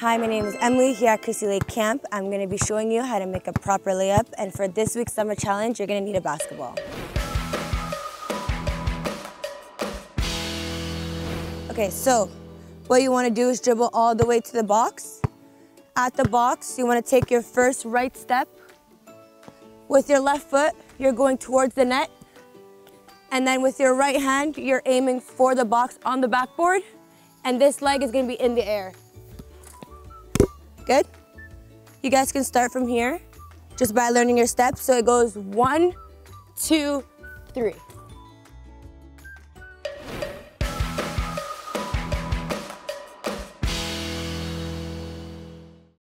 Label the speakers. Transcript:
Speaker 1: Hi, my name is Emily here at Christie Lake Camp. I'm going to be showing you how to make a proper layup. And for this week's summer challenge, you're going to need a basketball. Okay, so what you want to do is dribble all the way to the box. At the box, you want to take your first right step. With your left foot, you're going towards the net. And then with your right hand, you're aiming for the box on the backboard. And this leg is going to be in the air. Good? You guys can start from here just by learning your steps. So it goes one, two, three.